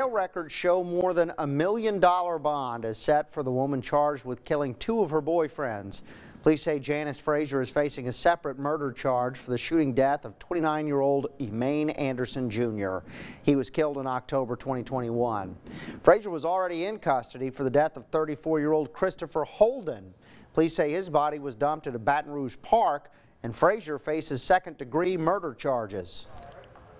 Jail records show more than a million dollar bond is set for the woman charged with killing two of her boyfriends. Police say Janice Frazier is facing a separate murder charge for the shooting death of 29-year-old Emaine Anderson Jr. He was killed in October 2021. Frazier was already in custody for the death of 34-year-old Christopher Holden. Police say his body was dumped at a Baton Rouge park and Frazier faces second-degree murder charges.